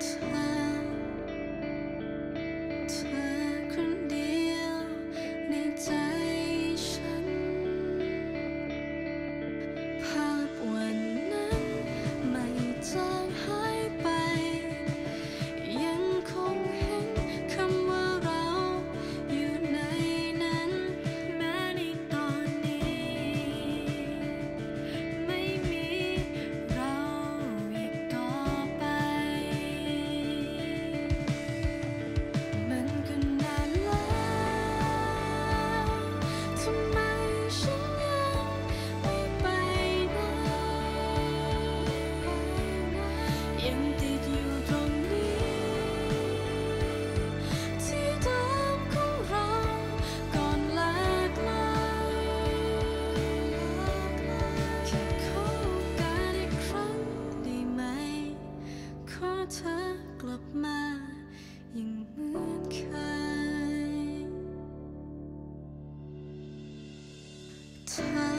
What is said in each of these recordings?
out. time.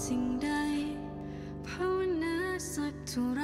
สิ่งใดภาวนาสักเท่าไร